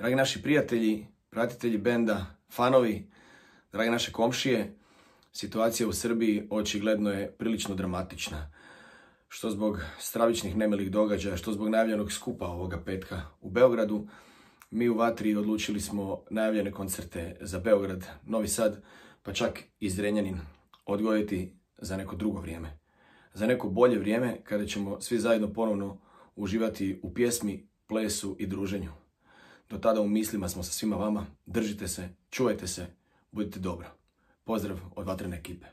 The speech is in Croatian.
Dragi naši prijatelji, pratitelji benda, fanovi, dragi naše komšije, situacija u Srbiji očigledno je prilično dramatična. Što zbog stravičnih nemilih događaja, što zbog najavljenog skupa ovoga petka u Beogradu, mi u Vatri odlučili smo najavljene koncerte za Beograd, Novi Sad, pa čak i Zrenjanin odgojiti za neko drugo vrijeme. Za neko bolje vrijeme kada ćemo svi zajedno ponovno uživati u pjesmi, plesu i druženju. Do tada u mislima smo sa svima vama. Držite se, čuvajte se, budite dobro. Pozdrav od vatrene ekipe.